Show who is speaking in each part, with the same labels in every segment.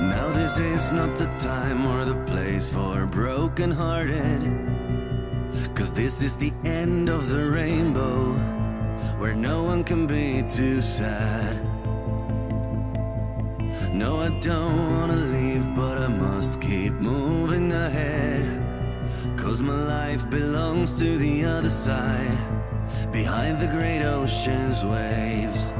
Speaker 1: Now this is not the time or the place for brokenhearted. Cause this is the end of the rainbow Where no one can be too sad. No, I don't wanna leave but I must keep moving ahead. Cause my life belongs to the other side Behind the great ocean's waves.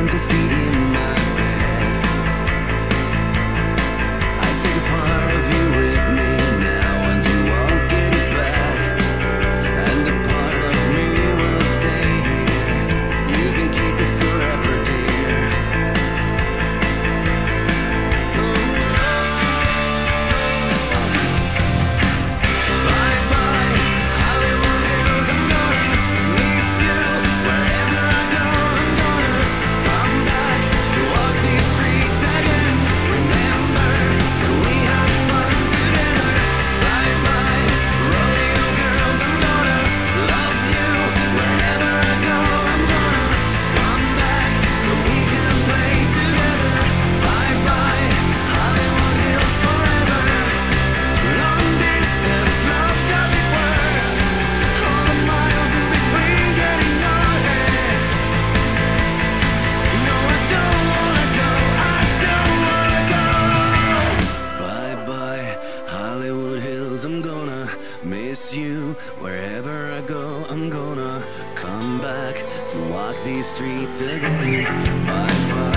Speaker 1: fantasy in my miss you wherever I go. I'm gonna come back to walk these streets again. Bye bye.